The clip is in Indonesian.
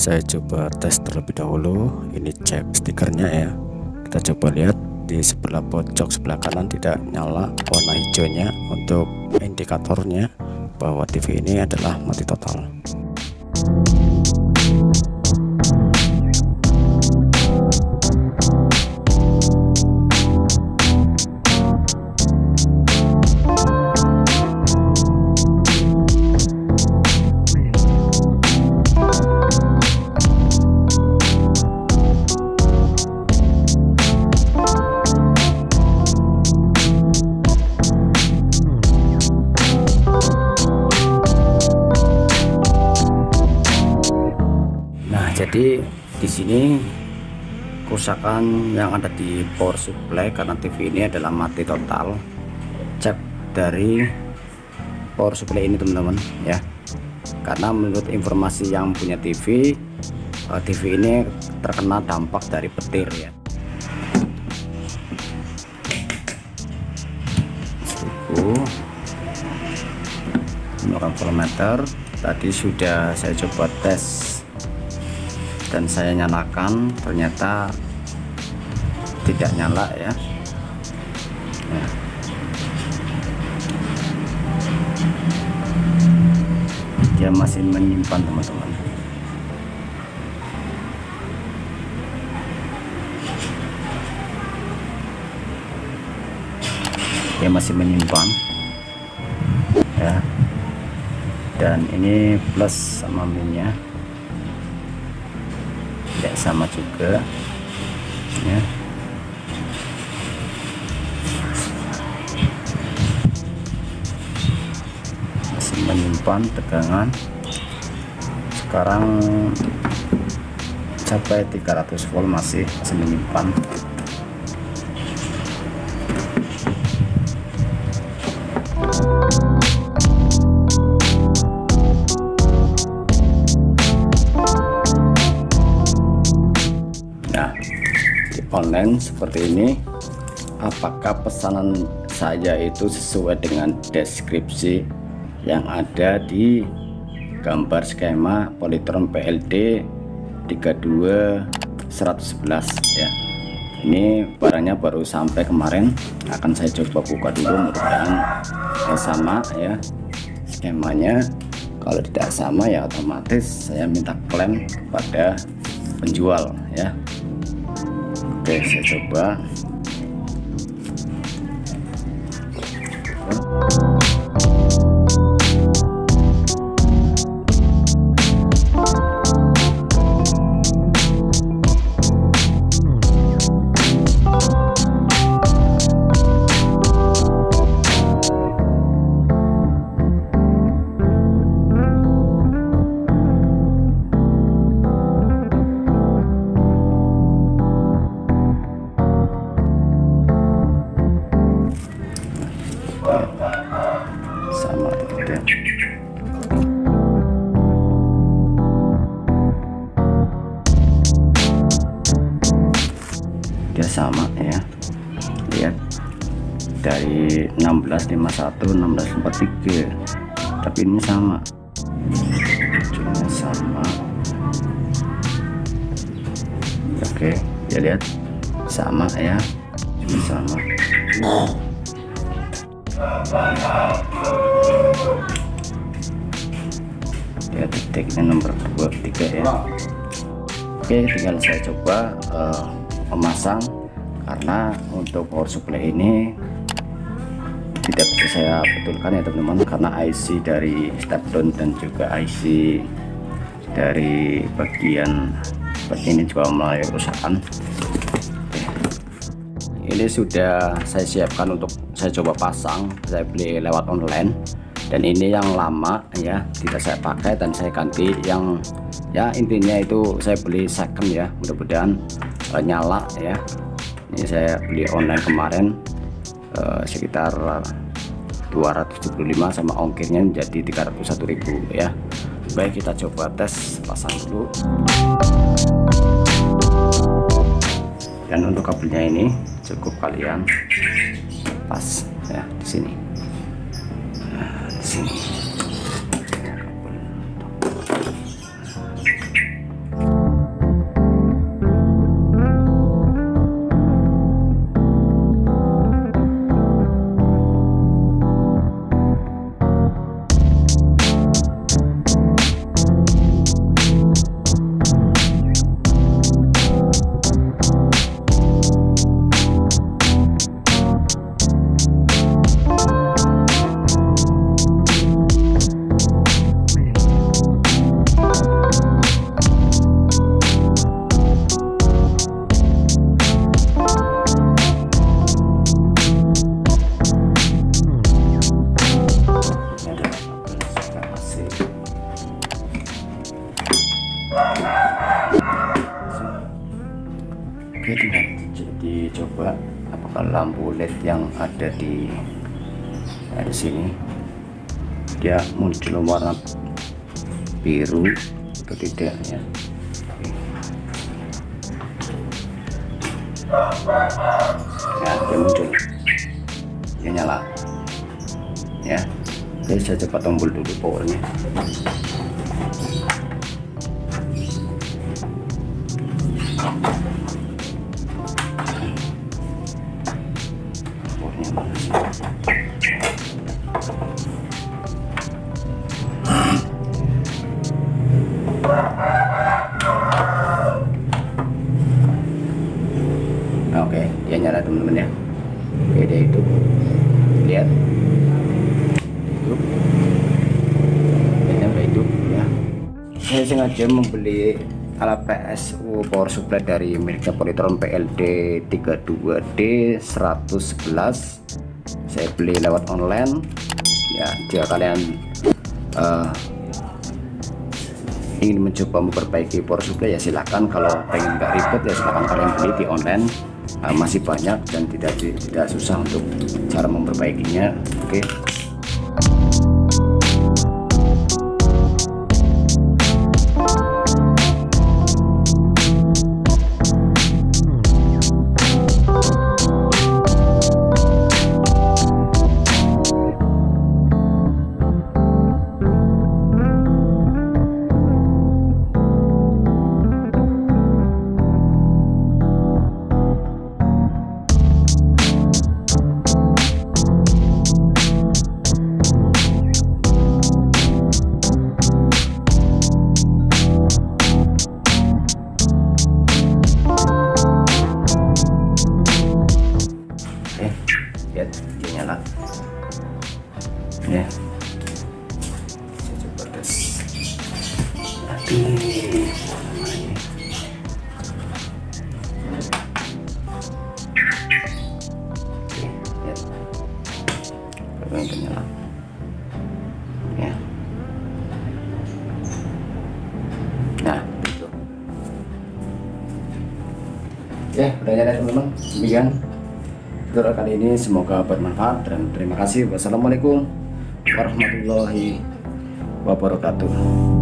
saya coba tes terlebih dahulu. Ini cek stikernya ya. Kita coba lihat di sebelah pojok sebelah kanan tidak nyala warna hijaunya untuk indikatornya bahwa TV ini adalah mati total jadi di sini kerusakan yang ada di power supply karena TV ini adalah mati total. Cek dari power supply ini teman-teman ya. Karena menurut informasi yang punya TV eh, TV ini terkena dampak dari petir ya. Menggunakan voltmeter tadi sudah saya coba tes dan saya nyalakan ternyata tidak nyala ya, ya. dia masih menyimpan teman-teman. Dia masih menyimpan. Ya. Dan ini plus sama minyak tidak sama juga. Ya. Masih menyimpan tegangan. Sekarang capai 300 volt masih masih menyimpan online seperti ini apakah pesanan saya itu sesuai dengan deskripsi yang ada di gambar skema Polytron PLD 32 111 ya. Ini barangnya baru sampai kemarin akan saya coba buka dulu mudah-mudahan ya sama ya skemanya. Kalau tidak sama ya otomatis saya minta klaim kepada penjual ya oke saya coba ya. Lihat dari 1651 1643 tapi ini sama. Cuma sama. Oke ya lihat. Sama ya. Ini sama. Ya detiknya nomor 23 ya. Oke tinggal saya coba uh, memasang karena untuk power supply ini tidak bisa saya betulkan ya teman-teman. Karena IC dari step down dan juga IC dari bagian seperti ini juga mulai kerusakan. Ini sudah saya siapkan untuk saya coba pasang saya beli lewat online. Dan ini yang lama ya tidak saya pakai dan saya ganti yang ya intinya itu saya beli second ya mudah-mudahan uh, nyala ya ini saya beli online kemarin uh, sekitar 275 sama ongkirnya menjadi 301.000 ya. Baik kita coba tes pasang dulu. Dan untuk kabelnya ini cukup kalian pas ya di sini. Nah, di sini lampu led yang ada di nah, di sini. Dia muncul warna biru atau tidak ya. Ya dia muncul. Dia nyala. Ya saya coba tombol dulu powernya saya sengaja membeli alat PSU power supply dari miliknya Polytron PLD 32D 111 saya beli lewat online. Ya jika kalian uh, ingin mencoba memperbaiki power supply ya silahkan kalau pengen nggak ribet ya silahkan kalian beli di online. Uh, masih banyak dan tidak tidak susah untuk cara memperbaikinya. Oke. okay. Ya, udah nyala teman-teman. Demikian tutorial kali ini. Semoga bermanfaat dan terima kasih. Wassalamualaikum warahmatullahi wabarakatuh